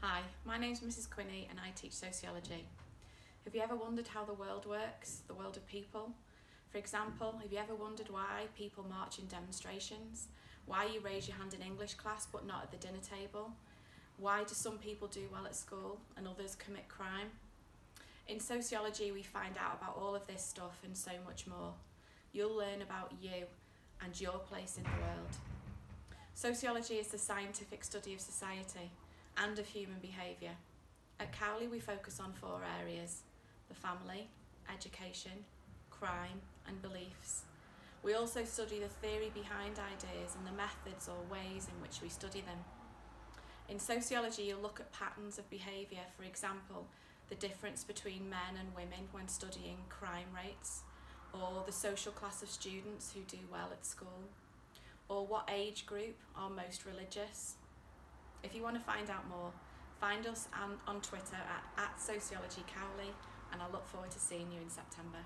Hi, my name's Mrs Quinney and I teach sociology. Have you ever wondered how the world works, the world of people? For example, have you ever wondered why people march in demonstrations? Why you raise your hand in English class but not at the dinner table? Why do some people do well at school and others commit crime? In sociology, we find out about all of this stuff and so much more. You'll learn about you and your place in the world. Sociology is the scientific study of society and of human behaviour. At Cowley, we focus on four areas the family, education, crime, and beliefs. We also study the theory behind ideas and the methods or ways in which we study them. In sociology, you'll look at patterns of behaviour, for example, the difference between men and women when studying crime rates, or the social class of students who do well at school, or what age group are most religious. You want to find out more, find us on, on Twitter at, at Sociology Cowley, and I look forward to seeing you in September.